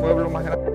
pueblo más grande.